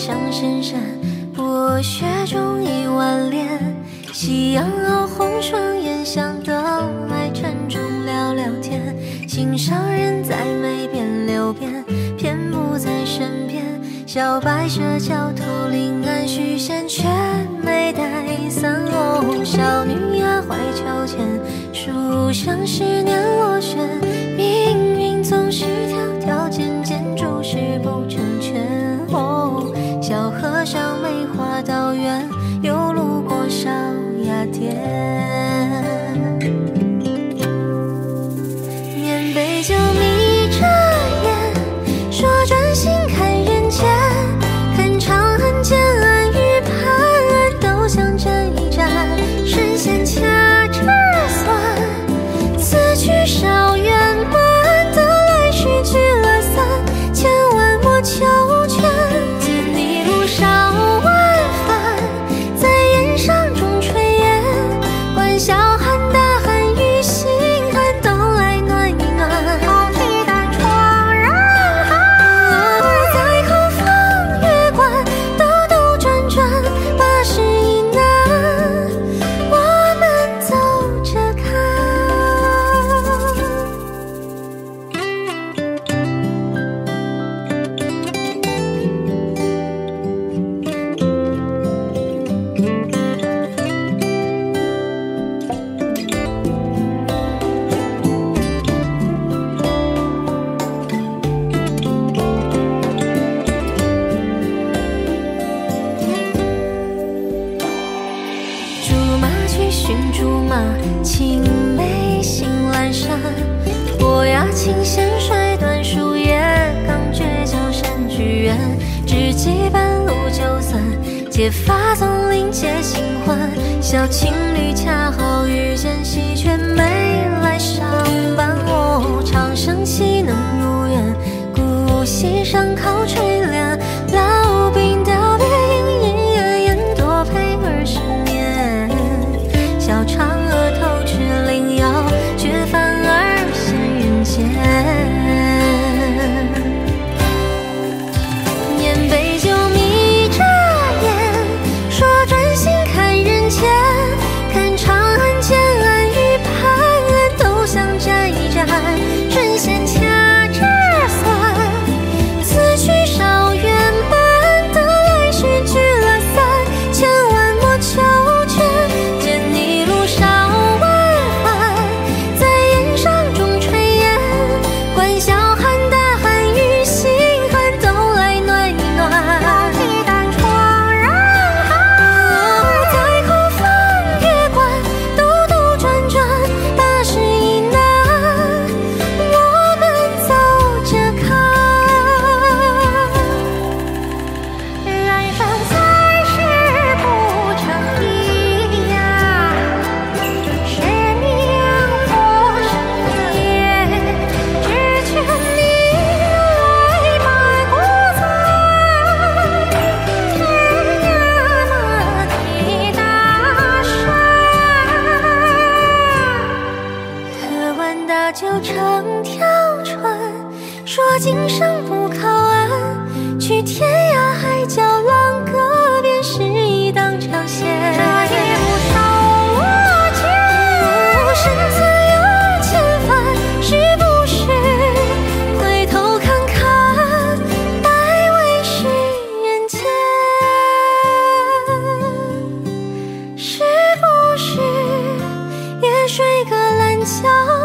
香深山，薄雪中一万莲。夕阳熬红双眼，想等来晨钟聊聊天。心上人在梅边柳边，偏不在身边。小白蛇桥头，临安许仙，却没带伞。哦，少女呀，怀秋千，书生十年落雪。救命青梅醒阑珊。伯牙琴弦摔断树叶，刚绝交山居远。知己半路就散，结发总领结新欢。小情侣恰好遇见，喜鹊没来上班。哦，长生岂能如愿？古稀上靠船。那就乘条船，说今生不靠岸，去天涯海角浪个遍，是一荡长线。这一路上我见，身自有千帆，是不是回头看看，百味是人间？是不是也睡个懒觉？